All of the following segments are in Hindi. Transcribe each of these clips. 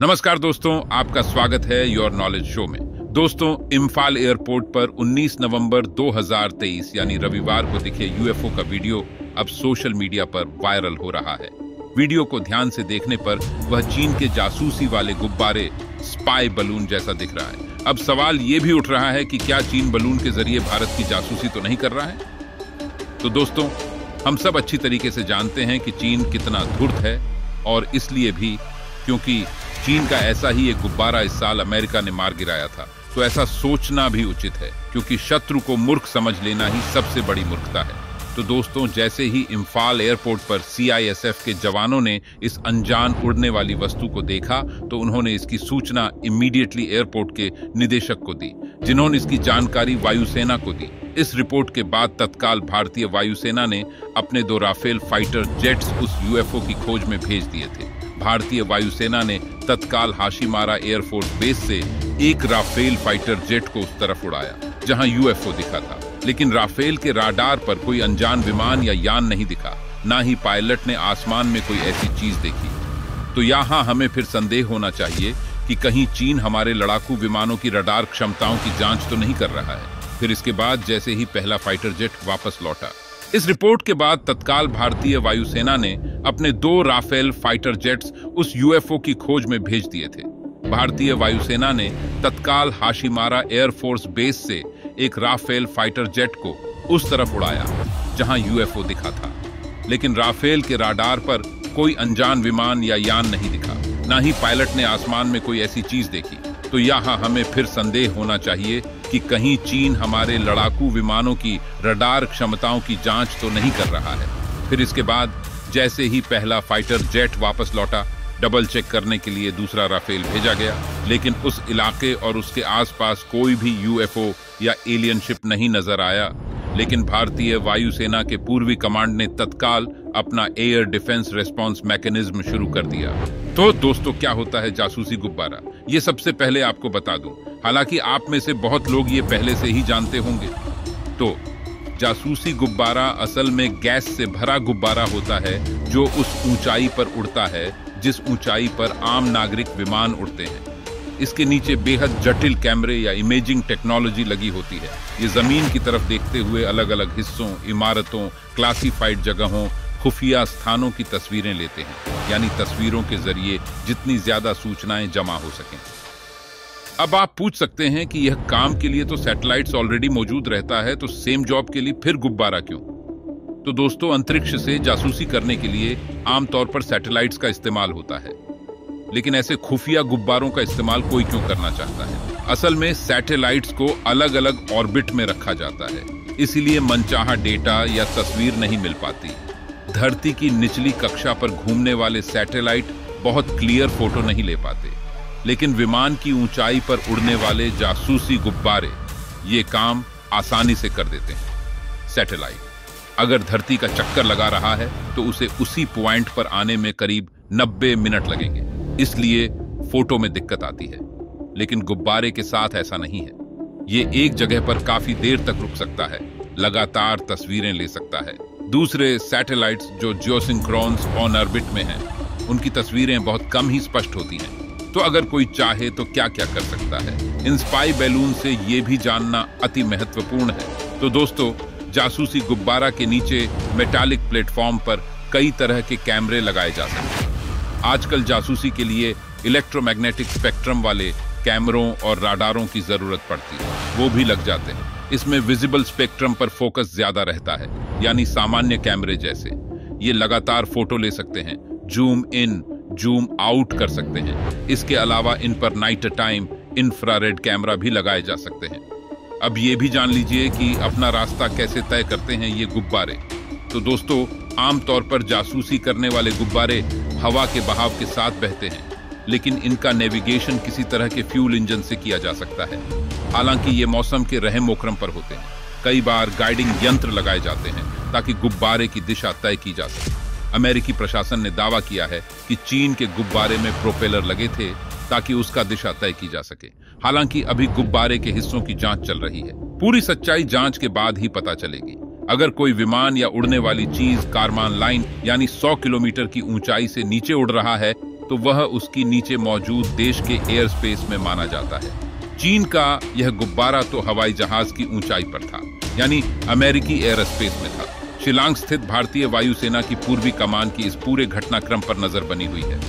नमस्कार दोस्तों, आपका स्वागत है योर नॉलेज शो में। दोस्तों, इम्फाल एयरपोर्ट पर 19 नवंबर 2023 यानी रविवार को दिखे यूएफओ का वीडियो अब सोशल मीडिया पर वायरल हो रहा है। वीडियो को ध्यान से देखने पर वह चीन के जासूसी वाले गुब्बारे, स्पाई बलून जैसा दिख रहा है। अब सवाल ये भी उठ रहा है कि क्या चीन बलून के ज़रिए भारत की जासूसी तो नहीं कर रहा है? तो दोस्तों, हम सब अच्छी तरीके से जानते हैं कि चीन कितना धूर्त है, और इसलिए भी क्योंकि चीन का ऐसा ही एक गुब्बारा इस साल अमेरिका ने मार गिराया था। तो ऐसा सोचना भी उचित है, क्योंकि शत्रु को मूर्ख समझ लेना ही सबसे बड़ी मूर्खता है। तो दोस्तों, जैसे ही इम्फाल एयरपोर्ट पर सीआईएसएफ के जवानों ने इस अनजान उड़ने वाली वस्तु को देखा तो उन्होंने इसकी सूचना इमीडिएटली एयरपोर्ट के निदेशक को दी, जिन्होंने इसकी जानकारी वायुसेना को दी। इस रिपोर्ट के बाद तत्काल भारतीय वायुसेना ने अपने दो राफेल फाइटर जेट्स उस यूएफओ की खोज में भेज दिए थे। भारतीय वायुसेना ने तत्काल हाशीमारा एयरफोर्स बेस से एक राफेल फाइटर जेट को उस तरफ़ उड़ाया, जहाँ यूएफओ दिखा था। लेकिन राफेल के राडार पर कोई अनजान विमान या यान नहीं दिखा, न ही पायलट ने आसमान में कोई ऐसी चीज़ देखी। तो यहाँ हमें फिर संदेह होना चाहिए कि कहीं चीन हमारे लड़ाकू विमानों की रडार क्षमताओं की जाँच तो नहीं कर रहा है। फिर इसके बाद जैसे ही पहला फाइटर जेट वापस लौटा। इस रिपोर्ट के बाद तत्काल भारतीय वायुसेना ने अपने दो राफेल फाइटर जेट्स उस यूएफओ की खोज में भेज दिए थे। भारतीय वायुसेना ने तत्काल हाशिमारा एयरफोर्स बेस से एक राफेल फाइटर जेट को उस तरफ़ उड़ाया, जहाँ यूएफओ दिखा था। लेकिन राफेल के राडार पर कोई अनजान विमान या यान नहीं दिखा, न ही पायलट ने आसमान में कोई ऐसी चीज़ देखी। तो यहाँ हमें फिर संदेह होना चाहिए कि कहीं चीन हमारे लड़ाकू विमानों की रडार क्षमताओं की जाँच तो नहीं कर रहा है। फिर इसके बाद जैसे ही पहला फाइटर जेट वापस लौटा, डबल चेक करने के लिए दूसरा राफेल भेजा गया। लेकिन उस इलाके और उसके आसपास कोई भी यूएफओ या एलियनशिप नहीं नज़र आया। लेकिन भारतीय वायुसेना के पूर्वी कमांड ने तत्काल अपना एयर डिफेंस रेस्पॉन्स मैकेनिज्म शुरू कर दिया। तो दोस्तों, क्या होता है जासूसी गुब्बारा? ये सबसे पहले आपको बता दूँ। हालाँकि आप में से बहुत लोग ये पहले से ही जानते होंगे। तो जासूसी गुब्बारा असल में गैस से भरा गुब्बारा होता है, जो उस ऊंचाई पर उड़ता है, जिस ऊंचाई पर आम नागरिक विमान उड़ते हैं। इसके नीचे बेहद जटिल कैमरे या इमेजिंग टेक्नोलॉजी लगी होती है। ये ज़मीन की तरफ़ देखते हुए अलग अलग हिस्सों, इमारतों, क्लासिफाइड जगहों खुफिया स्थानों की तस्वीरें लेते हैं, यानी तस्वीरों के ज़रिए जितनी ज़्यादा सूचनाएँ जमा हो सकें। अब आप पूछ सकते हैं कि यह काम के लिए तो सैटेलाइट्स ऑलरेडी मौजूद रहता है तो सेम जॉब के लिए फिर गुब्बारा क्यों? तो दोस्तों, अंतरिक्ष से जासूसी करने के लिए आमतौर पर सैटेलाइट्स का इस्तेमाल होता है। लेकिन ऐसे खुफिया गुब्बारों का इस्तेमाल कोई क्यों करना चाहता है? असल में सैटेलाइट्स को अलग अलग ऑर्बिट में रखा जाता है, इसीलिए मनचाहा डेटा या तस्वीर नहीं मिल पाती। धरती की निचली कक्षा पर घूमने वाले सैटेलाइट बहुत क्लियर फ़ोटो नहीं ले पाते। लेकिन विमान की ऊंचाई पर उड़ने वाले जासूसी गुब्बारे ये काम आसानी से कर देते हैं। सैटेलाइट, अगर धरती का चक्कर लगा रहा है तो उसे उसी पॉइंट पर आने में करीब 90 मिनट लगेंगे। इसलिए फ़ोटो में दिक्कत आती है। लेकिन गुब्बारे के साथ ऐसा नहीं है। ये एक जगह पर काफ़ी देर तक रुक सकता है, लगातार तस्वीरें ले सकता है। दूसरे सैटेलाइट्स जो जियोसिंक्रोन्स ऑन ऑर्बिट में हैं, उनकी तस्वीरें बहुत कम ही स्पष्ट होती हैं। तो अगर कोई चाहे तो क्या क्या कर सकता है? इन स्पाई बैलून से ये भी जानना अति महत्वपूर्ण है। तो दोस्तों, जासूसी गुब्बारा के नीचे मेटालिक प्लेटफॉर्म पर कई तरह के कैमरे लगाए जा सकते हैं। आजकल जासूसी के लिए इलेक्ट्रोमैग्नेटिक स्पेक्ट्रम वाले कैमरों और राडारों की ज़रूरत पड़ती है। वो भी लग जाते हैं। इसमें विजिबल स्पेक्ट्रम पर फोकस ज़्यादा रहता है, यानी सामान्य कैमरे जैसे। ये लगातार फ़ोटो ले सकते हैं जूम इन जूम आउट कर सकते हैं। इसके अलावा इन पर नाइट टाइम इंफ्रारेड कैमरा भी लगाए जा सकते हैं। अब ये भी जान लीजिए कि अपना रास्ता कैसे तय करते हैं ये गुब्बारे। तो दोस्तों, आमतौर पर जासूसी करने वाले गुब्बारे हवा के बहाव के साथ बहते हैं, लेकिन इनका नेविगेशन किसी तरह के फ्यूल इंजन से किया जा सकता है। हालाँकि ये मौसम के रहम मोकरम पर होते हैं। कई बार गाइडिंग यंत्र लगाए जाते हैं ताकि गुब्बारे की दिशा तय की जा सके। अमेरिकी प्रशासन ने दावा किया है कि चीन के गुब्बारे में प्रोपेलर लगे थे ताकि उसका दिशा तय की जा सके। हालाँकि अभी गुब्बारे के हिस्सों की जाँच चल रही है। पूरी सच्चाई जाँच के बाद ही पता चलेगी। अगर कोई विमान या उड़ने वाली चीज़ कारमान लाइन यानी 100 किलोमीटर की ऊंचाई से नीचे उड़ रहा है तो वह उसकी नीचे मौजूद देश के एयर स्पेस में माना जाता है। चीन का यह गुब्बारा तो हवाई जहाज़ की ऊंचाई पर था, यानी अमेरिकी एयर स्पेस में था। शिलांग स्थित भारतीय वायुसेना की पूर्वी कमान की इस पूरे घटनाक्रम पर नज़र बनी हुई है।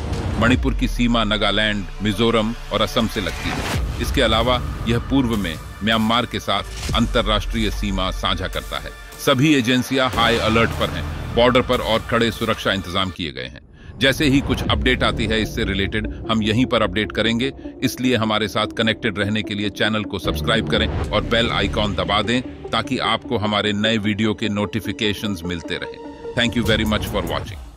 मणिपुर की सीमा नागालैंड, मिजोरम और असम से लगती है। इसके अलावा यह पूर्व में म्यांमार के साथ अंतर्राष्ट्रीय सीमा साझा करता है। सभी एजेंसियाँ हाई अलर्ट पर हैं, बॉर्डर पर और कड़े सुरक्षा इंतज़ाम किए गए हैं। जैसे ही कुछ अपडेट आती है इससे रिलेटेड हम यहीं पर अपडेट करेंगे। इसलिए हमारे साथ कनेक्टेड रहने के लिए चैनल को सब्सक्राइब करें और बेल आइकॉन दबा दें, ताकि आपको हमारे नए वीडियो के नोटिफिकेशंस मिलते रहें। Thank you very much for watching